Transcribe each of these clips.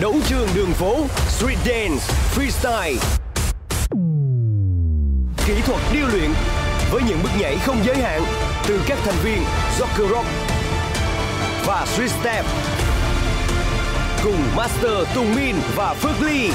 Đấu trường đường phố, Street Dance, Freestyle Kỹ thuật điêu luyện với những bước nhảy không giới hạn từ các thành viên Joker Rock và Street Step cùng Master Tùng Min và Phước Ly.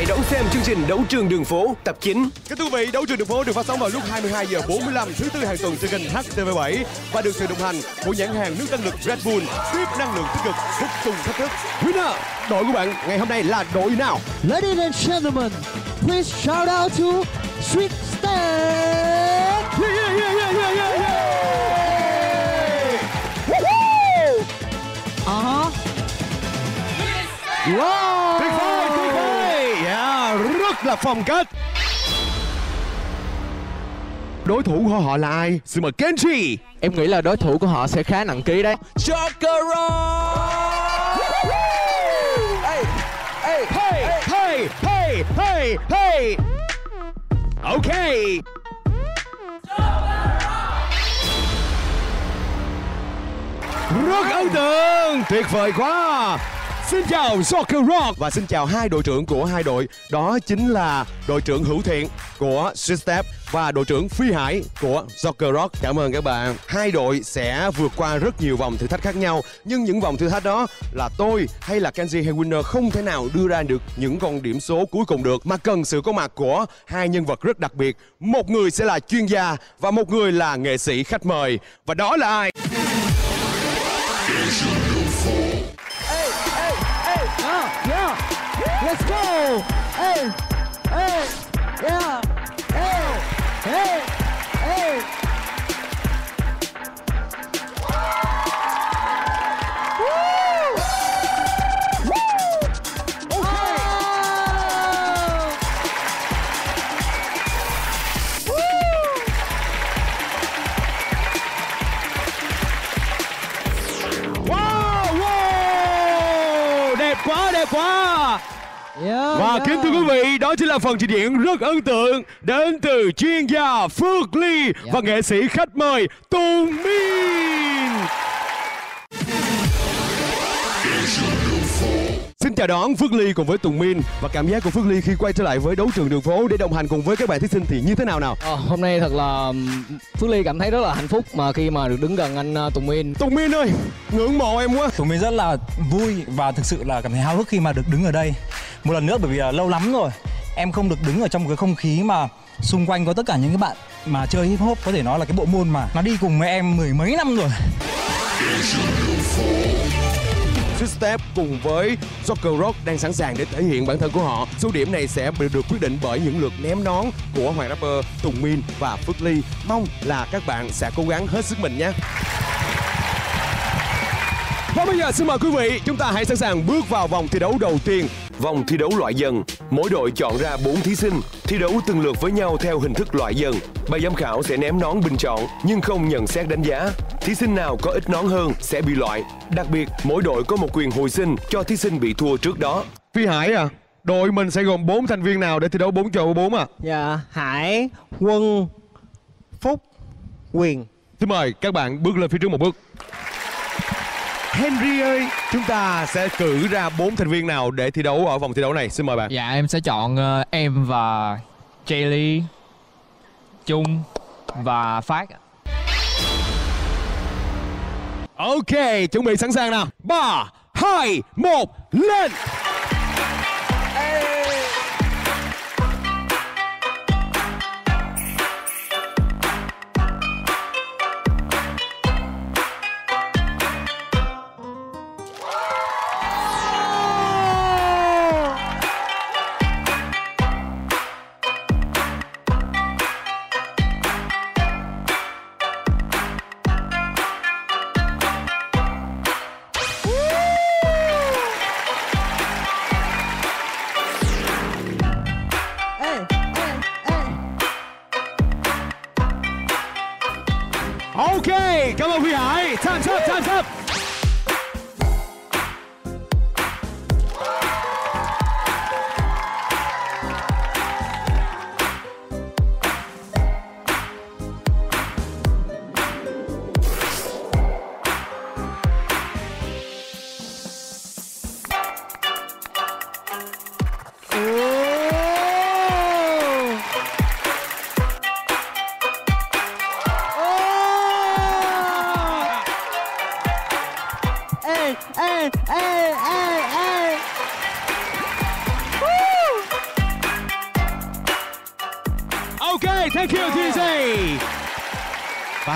Hãy đón xem chương trình Đấu trường đường phố tập 9 Kính thưa quý vị, đấu trường đường phố được phát sóng vào lúc 22 giờ 45 thứ tư hàng tuần trên kênh HTV7 và được sự đồng hành của nhãn hàng nước tăng lực Red Bull, tiếp năng lượng tích cực, hút tung thách thức. Winner, đội của bạn ngày hôm nay là đội nào? Ladies and gentlemen, please shout out to Street Step. Là phong cách. Đối thủ của họ là ai? Xin mời Kenji. Em nghĩ là đối thủ của họ sẽ khá nặng ký đấy. Hey, hey, hey, hey, hey. Okay. Rất ấn tượng, tuyệt vời quá. Xin chào Soccer Rock và xin chào hai đội trưởng của hai đội. Đó chính là đội trưởng Hữu Thiện của Street Step và đội trưởng Phi Hải của Soccer Rock. Cảm ơn các bạn. Hai đội sẽ vượt qua rất nhiều vòng thử thách khác nhau, nhưng những vòng thử thách đó là tôi hay là Kenji hay Winner không thể nào đưa ra được những con điểm số cuối cùng được mà cần sự có mặt của hai nhân vật rất đặc biệt. Một người sẽ là chuyên gia và một người là nghệ sĩ khách mời. Và đó là ai? Let's go. Hey, hey, yeah. Hey, hey, Và yeah. kính thưa quý vị, đó chính là phần trình diễn rất ấn tượng đến từ chuyên gia Phước Ly và nghệ sĩ khách mời Tùng Min. Chào đón Phước Ly cùng với Tùng Min và cảm giác của Phước Ly khi quay trở lại với đấu trường đường phố để đồng hành cùng với các bạn thí sinh thì như thế nào nào? Ờ, hôm nay thật là Phước Ly cảm thấy rất là hạnh phúc mà khi mà được đứng gần anh ờ, Tùng Min. Tùng Min ơi, ngưỡng mộ em quá. Tụi mình rất là vui và thực sự là cảm thấy háo hức khi mà được đứng ở đây một lần nữa bởi vì là lâu lắm rồi em không được đứng ở trong một cái không khí mà xung quanh có tất cả những cái bạn mà chơi hip hop có thể nói là cái bộ môn mà nó đi cùng với em mười mấy năm rồi Sistep cùng với Joker Rock đang sẵn sàng để thể hiện bản thân của họ. Số điểm này sẽ bị được quyết định bởi những lượt ném nón của hoàng rapper Tùng Min và Phước Ly. Mong là các bạn sẽ cố gắng hết sức mình nhé. Và bây giờ xin mời quý vị, chúng ta hãy sẵn sàng bước vào vòng thi đấu đầu tiên. Vòng thi đấu loại dần Mỗi đội chọn ra 4 thí sinh Thi đấu từng lượt với nhau theo hình thức loại dần Ban giám khảo sẽ ném nón bình chọn Nhưng không nhận xét đánh giá Thí sinh nào có ít nón hơn sẽ bị loại Đặc biệt mỗi đội có một quyền hồi sinh Cho thí sinh bị thua trước đó Phi Hải à, đội mình sẽ gồm 4 thành viên nào để thi đấu 4 trò 4 à? Dạ, Hải, Quân, Phúc, Quyền. Xin mời các bạn bước lên phía trước một bước. Henry ơi, chúng ta sẽ cử ra bốn thành viên nào để thi đấu ở vòng thi đấu này. Xin mời bạn. Dạ em sẽ chọn ờ, em và Jaylee, Trung và Phát. Ok, chuẩn bị sẵn sàng nào. 3, 2, 1, lên!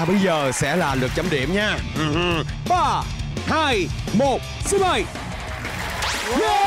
Và bây giờ sẽ là lượt chấm điểm nha. Ừ ba, hai, một, xin mời. Yeah!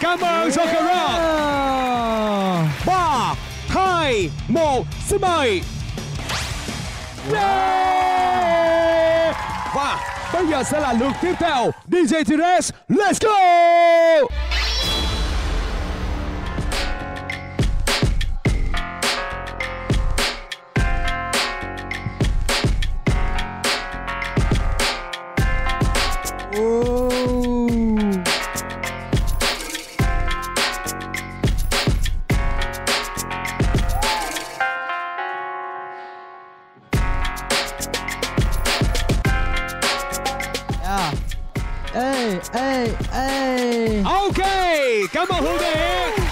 Cảm ơn Joker Rock. Yeah. Ba, hai, một, xin mời. Yeah! Và bây giờ sẽ là lượt tiếp theo. DJ Tires, let's go! Ê, ê, ê. Ok, cảm ơn Hương Điện. Ok,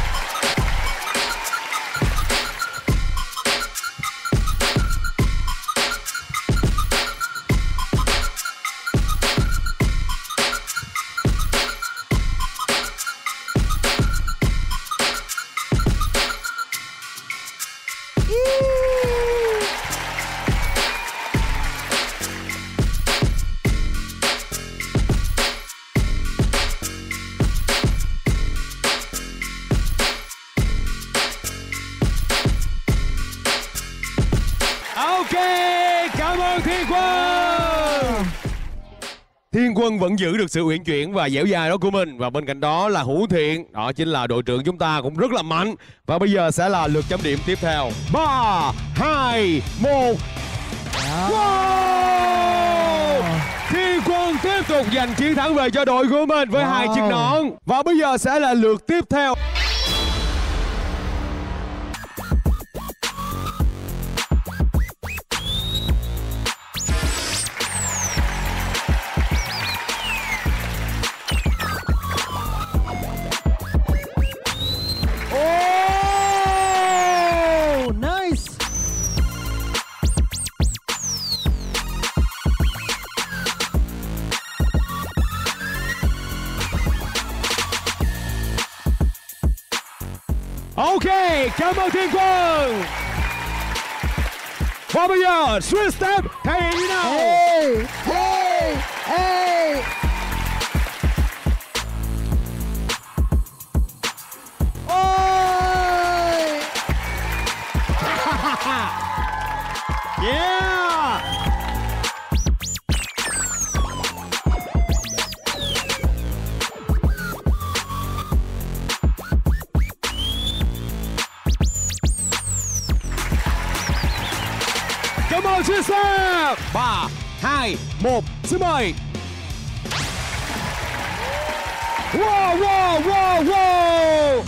vẫn giữ được sự uyển chuyển và dẻo dai đó của mình và bên cạnh đó là Hữu Thiện, đó chính là đội trưởng chúng ta cũng rất là mạnh. Và bây giờ sẽ là lượt chấm điểm tiếp theo. 3 2 1 Wow! Thiên Quân tiếp tục giành chiến thắng về cho đội của mình với hai chiếc nón. Và bây giờ sẽ là lượt tiếp theo. Cảm ơn Thiên Quân. Và bây giờ, Street Step thể hiện như nào? Ê, ê, ê. Ôi. Yeah! 3, 2, 1, xin mời. Wow, wow, wow, wow.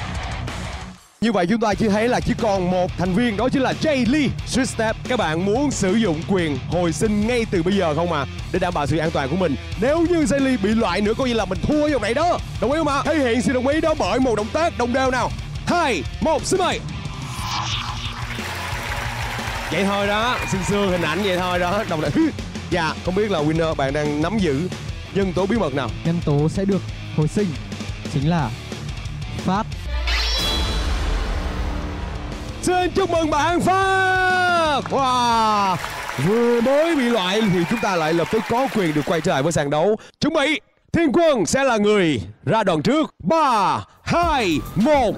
Như vậy chúng ta chỉ thấy là chỉ còn một thành viên đó chính là Jay Lee Sweet Step. Các bạn muốn sử dụng quyền hồi sinh ngay từ bây giờ không à? Để đảm bảo sự an toàn của mình. Nếu như Jay Lee bị loại nữa coi như là mình thua vòng này đó. Đồng ý không ạ? Thể hiện sự đồng ý đó bởi một động tác đồng đều nào. Hai, một, xin mời. Vậy thôi đó, sương sương hình ảnh vậy thôi đó. Đồng lại. Dạ, không biết là Winner bạn đang nắm giữ nhân tố bí mật nào? Nhân tố sẽ được hồi sinh chính là Phát. Xin chúc mừng bạn Phát Wow Vừa mới bị loại thì chúng ta lại lập tức có quyền được quay trở lại với sàn đấu Chuẩn bị Thiên Quân sẽ là người ra đòn trước 3, 2, 1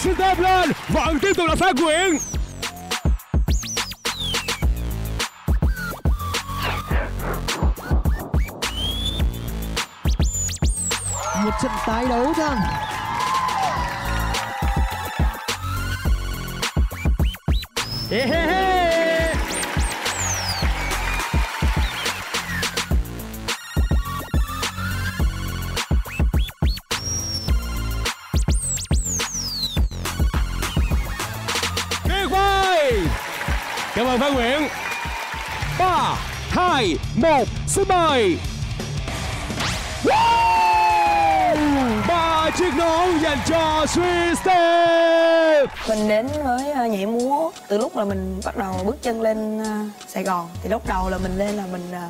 Nào xin đáp lên Vẫn tiếp tục là ơn Phan Nguyễn. Ba, hai, một, xin mời. Ba chiếc nón dành cho Sweet Step. Mình đến với à, nhảy múa. Từ lúc là mình bắt đầu bước chân lên à, Sài Gòn, thì lúc đầu là mình lên là mình à,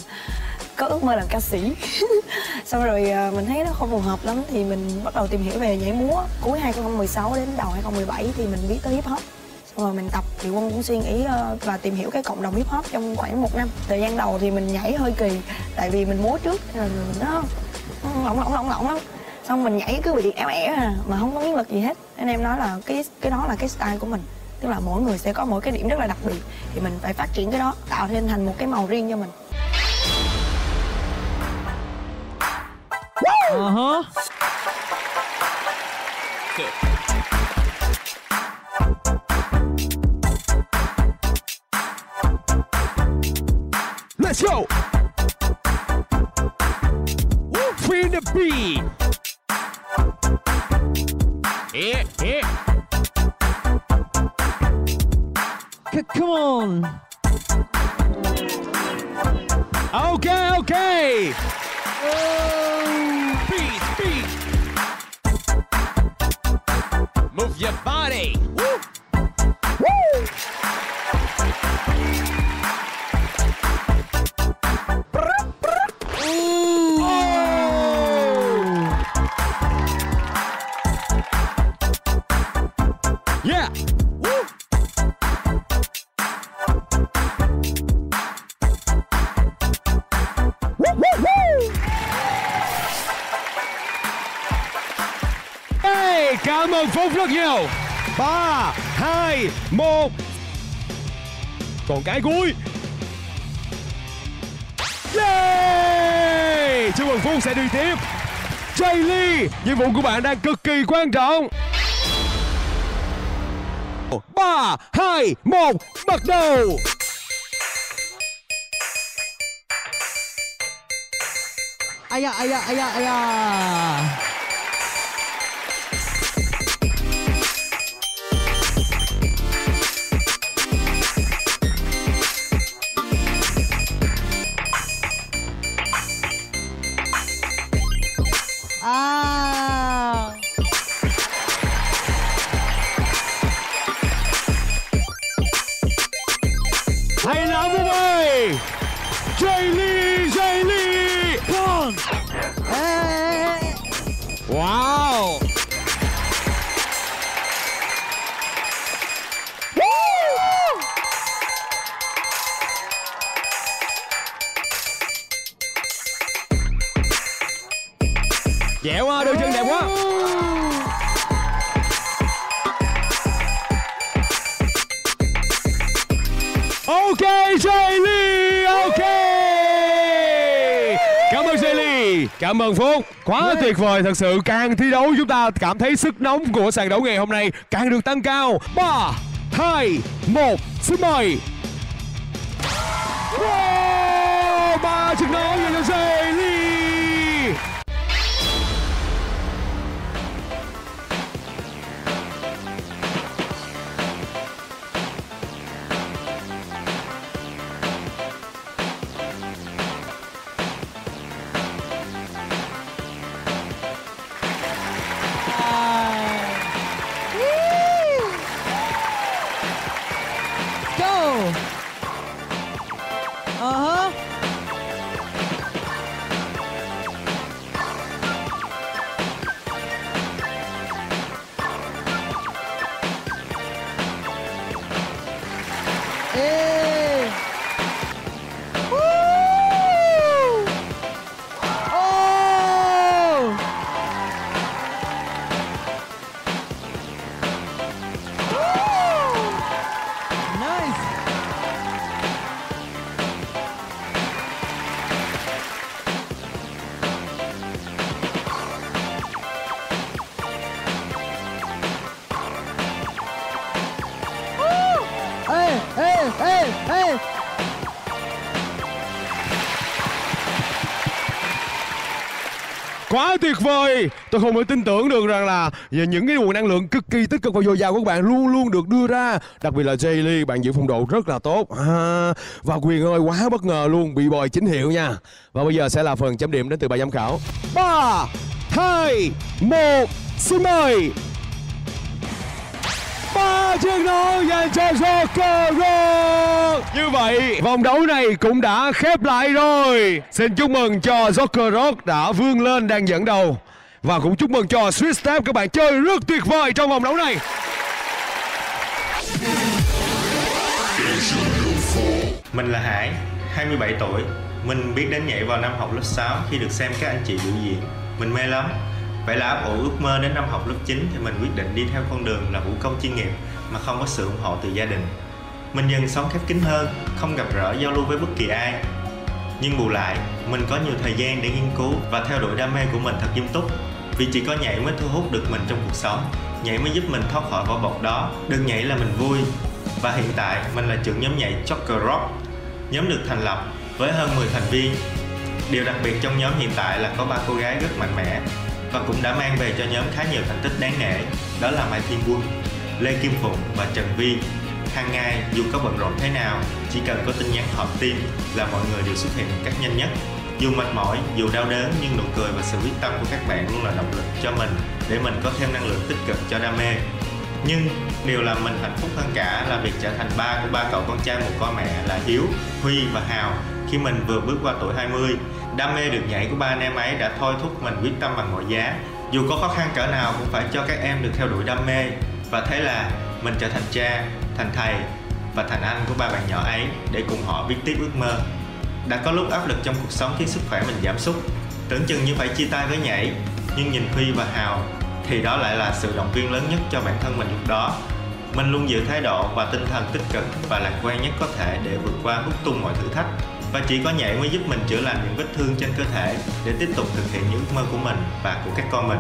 có ước mơ làm ca sĩ. Xong rồi mình thấy nó không phù hợp lắm thì mình bắt đầu tìm hiểu về nhảy múa. Cuối 2016 đến đầu 2017 thì mình biết tới hip hop xong rồi mình tập thì quân cũng suy nghĩ ờ, và tìm hiểu cái cộng đồng hip hop trong khoảng một năm. Thời gian đầu thì mình nhảy hơi kỳ tại vì mình múa trước nên là nó nó lỏng lỏng lỏng lỏng lắm. Xong mình nhảy cứ bị éo éo à mà không có miếng lực gì hết. Nên em nói là cái cái đó là cái style của mình. Tức là mỗi người sẽ có mỗi cái điểm rất là đặc biệt thì mình phải phát triển cái đó tạo nên thành một cái màu riêng cho mình. Ờ hả? Let's go! Feel the beat! Rất nhiều. Ba, hai, một. Còn cái cuối. Yeah! Chúc Hoàng Phúc sẽ đi tiếp. Jay Lee, nhiệm vụ của bạn đang cực kỳ quan trọng. Ba, hai, một, bắt đầu. Ây da, ây da, ây da, ây da. Ok Jaylee ok. Cảm ơn Jaylee cảm ơn Phúc. Quá tuyệt vời thật sự càng thi đấu chúng ta cảm thấy sức nóng của sàn đấu ngày hôm nay càng được tăng cao. Ba hai một xin mời. Wow, tuyệt vời. Tôi không thể tin tưởng được rằng là những cái nguồn năng lượng cực kỳ tích cực và dồi dào của các bạn luôn luôn được đưa ra. Đặc biệt là Jaylee bạn giữ phong độ rất là tốt. À, và quyền ơi quá bất ngờ luôn bị bòi chính hiệu nha. Và bây giờ sẽ là phần chấm điểm đến từ bài giám khảo. Ba hai một xin mời ba chiếc nón dành cho Joker Rock Như vậy vòng đấu này cũng đã khép lại rồi Xin chúc mừng cho Joker Rock đã vươn lên đang dẫn đầu Và cũng chúc mừng cho Sweet Step các bạn chơi rất tuyệt vời trong vòng đấu này Mình là Hải, 27 tuổi. Mình biết đến nhảy vào năm học lớp 6 khi được xem các anh chị biểu diễn. Mình mê lắm. Vậy là ấp ủ ước mơ đến năm học lớp 9 thì mình quyết định đi theo con đường là vũ công chuyên nghiệp mà không có sự ủng hộ từ gia đình. Mình dần sống khép kín hơn, không gặp gỡ giao lưu với bất kỳ ai. Nhưng bù lại, mình có nhiều thời gian để nghiên cứu và theo đuổi đam mê của mình thật nghiêm túc. Vì chỉ có nhảy mới thu hút được mình trong cuộc sống, nhảy mới giúp mình thoát khỏi vỏ bọc đó. Đừng nhảy là mình vui. Và hiện tại, mình là trưởng nhóm nhảy Joker Rock. Nhóm được thành lập với hơn 10 thành viên. Điều đặc biệt trong nhóm hiện tại là có ba cô gái rất mạnh mẽ và cũng đã mang về cho nhóm khá nhiều thành tích đáng nể. Đó là Mai Thiên Quân, Lê Kim Phụng và Trần Vi. Hàng ngày, dù có bận rộn thế nào, chỉ cần có tin nhắn họp team là mọi người đều xuất hiện một cách nhanh nhất. Dù mệt mỏi, dù đau đớn nhưng nụ cười và sự quyết tâm của các bạn luôn là động lực cho mình để mình có thêm năng lượng tích cực cho đam mê. Nhưng điều làm mình hạnh phúc hơn cả là việc trở thành ba của ba cậu con trai một con mẹ là Hiếu, Huy và Hào khi mình vừa bước qua tuổi 20. Đam mê được nhảy của ba anh em ấy đã thôi thúc mình quyết tâm bằng mọi giá. Dù có khó khăn cỡ nào cũng phải cho các em được theo đuổi đam mê. Và thế là mình trở thành cha, thành thầy và thành anh của ba bạn nhỏ ấy để cùng họ viết tiếp ước mơ. Đã có lúc áp lực trong cuộc sống khiến sức khỏe mình giảm sút, tưởng chừng như phải chia tay với nhảy, nhưng nhìn Huy và Hào thì đó lại là sự động viên lớn nhất cho bản thân mình lúc đó. Mình luôn giữ thái độ và tinh thần tích cực và lạc quan nhất có thể để vượt qua hút tung mọi thử thách. Và chỉ có nhảy mới giúp mình chữa lành những vết thương trên cơ thể để tiếp tục thực hiện những ước mơ của mình và của các con mình.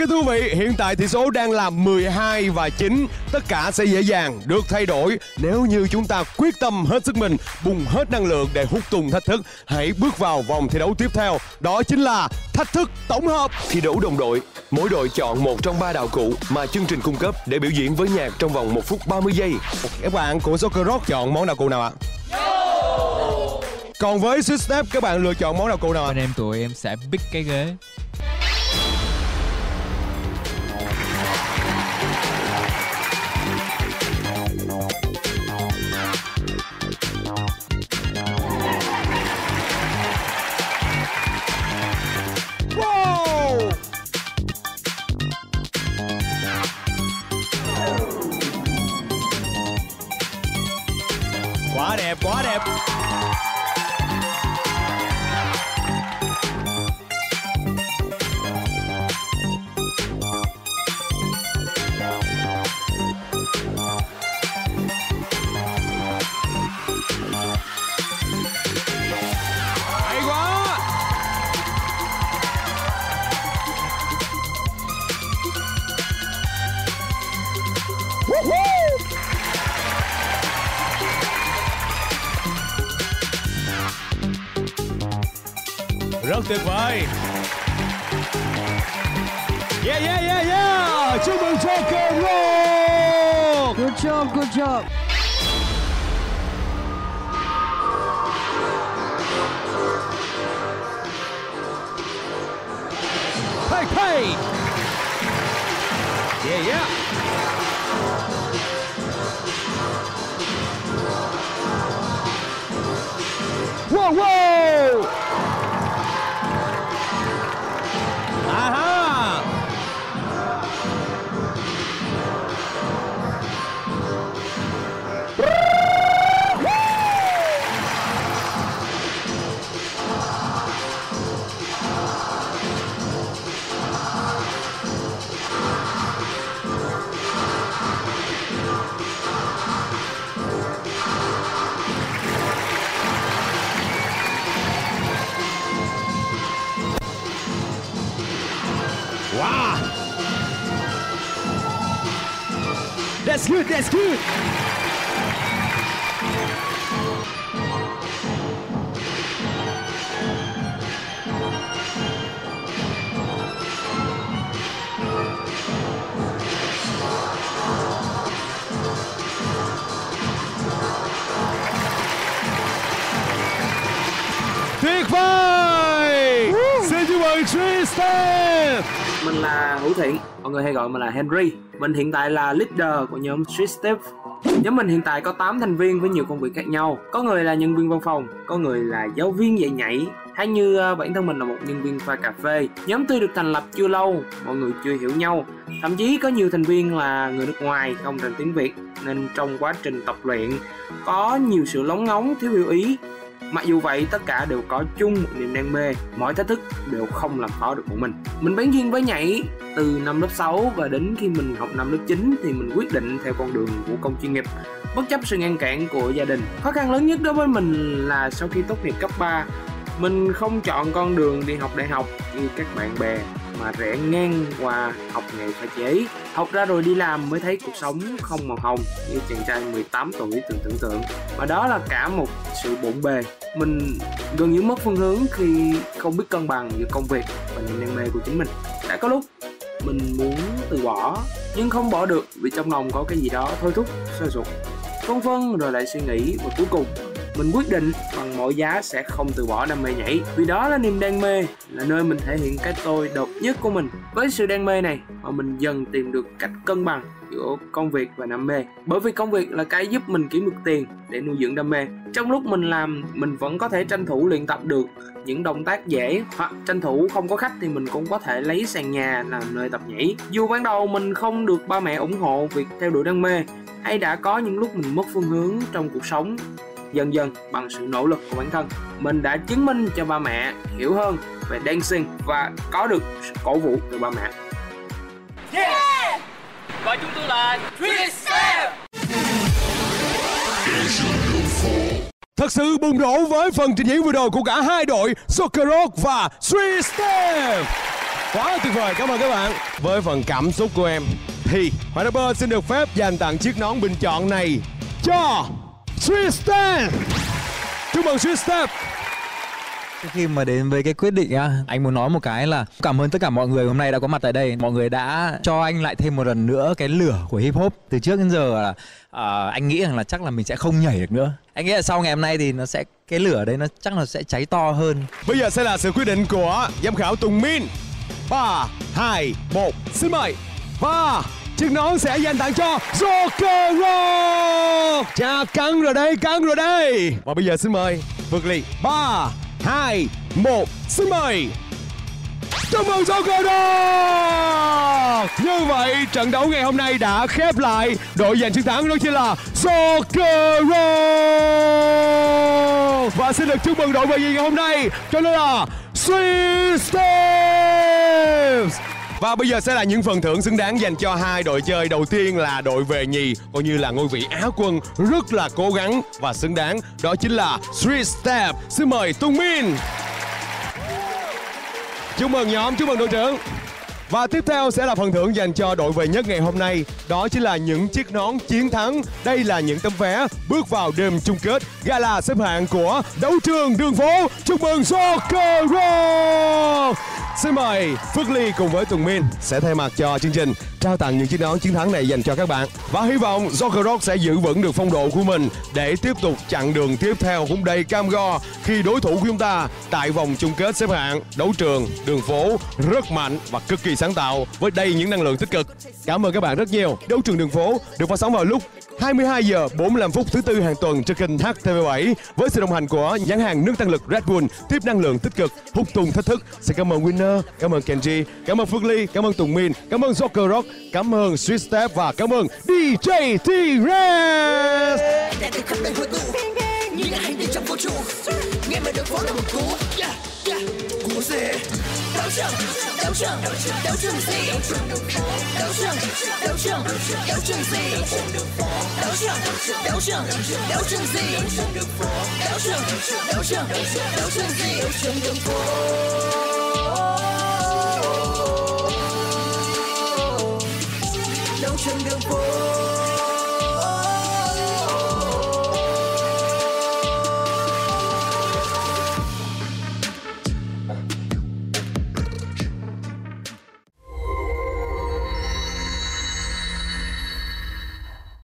Cái thú vị, hiện tại tỷ số đang là 12 và 9 Tất cả sẽ dễ dàng được thay đổi Nếu như chúng ta quyết tâm hết sức mình Bùng hết năng lượng để hút tung thách thức Hãy bước vào vòng thi đấu tiếp theo Đó chính là thách thức tổng hợp Thi đấu đồng đội, mỗi đội chọn một trong ba đạo cụ mà chương trình cung cấp để biểu diễn với nhạc trong vòng 1 phút 30 giây. Các bạn của Joker Rock chọn món đạo cụ nào ạ? Còn với Six Step các bạn lựa chọn món đạo cụ nào? Anh em tụi em sẽ pick cái ghế Rất tuyệt Yeah yeah yeah yeah. Chúc Joker Rock Good job, good job. Hey hey. Yeah yeah. Whoa whoa Tristan Mình là Hữu Thiện, mọi người hay gọi mình là Henry. Mình hiện tại là leader của nhóm Street Step. Nhóm mình hiện tại có 8 thành viên với nhiều công việc khác nhau. Có người là nhân viên văn phòng, có người là giáo viên dạy nhảy, hay như ờ, bản thân mình là một nhân viên pha cà phê. Nhóm tuy được thành lập chưa lâu, mọi người chưa hiểu nhau. Thậm chí có nhiều thành viên là người nước ngoài không rành tiếng Việt nên trong quá trình tập luyện có nhiều sự lóng ngóng, thiếu hiểu ý Mặc dù vậy, tất cả đều có chung một niềm đam mê, mọi thách thức đều không làm khó được bọn mình. Mình bén duyên với nhảy từ năm lớp 6 và đến khi mình học năm lớp 9 thì mình quyết định theo con đường của công chuyên nghiệp bất chấp sự ngăn cản của gia đình. Khó khăn lớn nhất đối với mình là sau khi tốt nghiệp cấp 3, mình không chọn con đường đi học đại học như các bạn bè mà rẽ ngang qua học nghề pha chế học ra rồi đi làm mới thấy cuộc sống không màu hồng, như chàng trai 18 tuổi từng tưởng tượng. Và đó là cả một sự bộn bề. Mình gần như mất phương hướng khi không biết cân bằng giữa công việc và niềm đam mê của chính mình. Đã có lúc mình muốn từ bỏ, nhưng không bỏ được vì trong lòng có cái gì đó thôi thúc, sôi sục. Phân vân rồi lại suy nghĩ và cuối cùng mình quyết định bằng mọi giá sẽ không từ bỏ đam mê nhảy. Vì đó là niềm đam mê, là nơi mình thể hiện cái tôi độc nhất của mình. Với sự đam mê này mà mình dần tìm được cách cân bằng giữa công việc và đam mê. Bởi vì công việc là cái giúp mình kiếm được tiền để nuôi dưỡng đam mê. Trong lúc mình làm, mình vẫn có thể tranh thủ luyện tập được những động tác dễ, hoặc tranh thủ không có khách thì mình cũng có thể lấy sàn nhà làm nơi tập nhảy. Dù ban đầu mình không được ba mẹ ủng hộ việc theo đuổi đam mê, hay đã có những lúc mình mất phương hướng trong cuộc sống dần dần bằng sự nỗ lực của bản thân. Mình đã chứng minh cho ba mẹ hiểu hơn về dancing và có được sự cổ vũ từ ba mẹ. Và chúng tôi là Thật sự bùng nổ với phần trình diễn vừa rồi của cả hai đội Soccer Rock và Street Step Quá tuyệt vời, cảm ơn các bạn. Với phần cảm xúc của em Thì Hoàng Rapper xin được phép dành tặng chiếc nón bình chọn này Cho Step Chúc mừng Step Trước khi mà đến với cái quyết định á, anh muốn nói một cái là cảm ơn tất cả mọi người hôm nay đã có mặt tại đây. Mọi người đã cho anh lại thêm một lần nữa cái lửa của hip hop. Từ trước đến giờ là à, anh nghĩ rằng là chắc là mình sẽ không nhảy được nữa. Anh nghĩ là sau ngày hôm nay thì nó sẽ cái lửa đấy nó chắc là sẽ cháy to hơn. Bây giờ sẽ là sự quyết định của giám khảo Tùng Min 3, 2, 1, xin mời Và chiếc nón sẽ dành tặng cho Joker Rock Chà căng rồi đây, căng rồi đây. Và bây giờ xin mời Vượt Ly 3, 2, 1, xin mời. Chúc mừng Joker Rock Như vậy trận đấu ngày hôm nay đã khép lại. Đội giành chiến thắng đó chính là Joker Rock Và xin được chúc mừng đội về gì ngày hôm nay? Cho nên là Sweet Steps và bây giờ sẽ là những phần thưởng xứng đáng dành cho hai đội chơi. Đầu tiên là đội về nhì, coi như là ngôi vị Á quân rất là cố gắng và xứng đáng. Đó chính là Street Step. Xin mời Tung Min. Chúc mừng nhóm, chúc mừng đội trưởng. Và tiếp theo sẽ là phần thưởng dành cho đội về nhất ngày hôm nay Đó chính là những chiếc nón chiến thắng Đây là những tấm vé bước vào đêm chung kết Gala xếp hạng của đấu trường đường phố Chúc mừng Soccer Rock Xin mời Phước Ly cùng với Tùng Min sẽ thay mặt cho chương trình trao tặng những chiếc nón chiến thắng này dành cho các bạn và hy vọng Joker Rock sẽ giữ vững được phong độ của mình để tiếp tục chặn đường tiếp theo cũng đầy cam go khi đối thủ của chúng ta tại vòng chung kết xếp hạng đấu trường đường phố rất mạnh và cực kỳ sáng tạo với đầy những năng lượng tích cực. Cảm ơn các bạn rất nhiều. Đấu trường đường phố được phát sóng vào lúc 22 giờ 45 phút thứ tư hàng tuần trên kênh HTV7 với sự đồng hành của nhãn hàng nước tăng lực Red Bull tiếp năng lượng tích cực hút tung thách thức. Xin cảm ơn Winner, cảm ơn Kenji, cảm ơn Phương Ly, cảm ơn Tùng Min, cảm ơn Joker Rock, cảm ơn Sweet Step và cảm ơn DJ T-Rex. Yeah, yeah. Cú gì Đấu trường Đấu trường Đấu trường gì Đấu trường Đấu trường Đấu trường Đấu trường gì Đấu trường Đấu trường Đấu trường gì Đấu trường Đấu trường Đấu trường gì Đấu trường đường